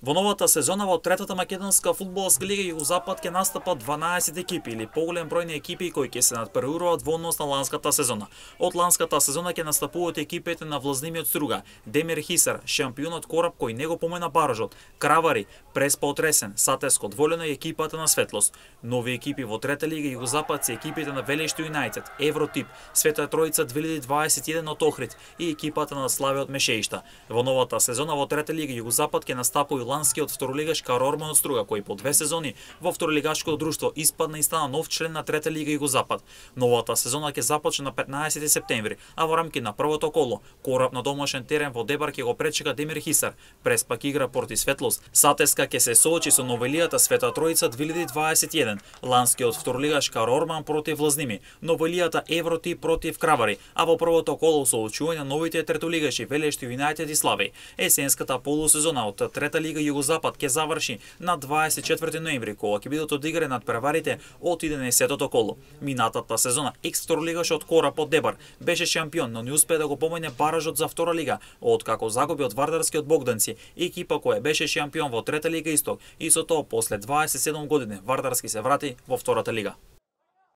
Во новата сезона во третата македонска фудбалска лига Југозапад ќе настапат 12 екипи или поголем број на екипи кои ќе се надпреваруваат во однос на ланската сезона. Од ланската сезона ќе настапуваат екипите на влазнимиот Струга, Демир Хисар, шампионот Кораб кој него помена баражот, Кравари, Преспа Отресен, Сатеско Дволено и екипата на Светлост. Нови екипи во трета лига Југозапад се екипите на Велешто Юнајтед, Евротип, Света Тројца 2021 од Охрид и екипата на Славе од Мешеишта. Во новата сезона во трета лига Југозапад ќе настапува Ланскиот второлигаш Карорман од Струга, кој по две сезони во второлигашкото друштво испадна и стана нов член на трета лига Југозапад. Новата сезона ќе започне на 15 септември, а во рамки на првото коло, кораб на домашен терен во Дебар ќе го пречека Демир Хисар, прес пак игра порти Светлост. Сатеска ќе се соочи со новелијата Света Тројца 2021, Ланскиот второлигаш Карорман против Лазними, новелијата Евроти против Кравари, а во првото коло соочување новите третолигаши Велешти Юнајтед и Слави. Есенската полусезона од трета лига лига Југозапад ќе заврши на 24 ноември, кога ќе бидат одиграни над преварите од 11-тото коло. Минатата сезона екстор лигаш од Кора под Дебар беше шампион, но не успеа да го помине баражот за втора лига, од како загуби од Вардарскиот Богданци, екипа која беше шампион во трета лига Исток и со тоа после 27 години Вардарски се врати во втората лига.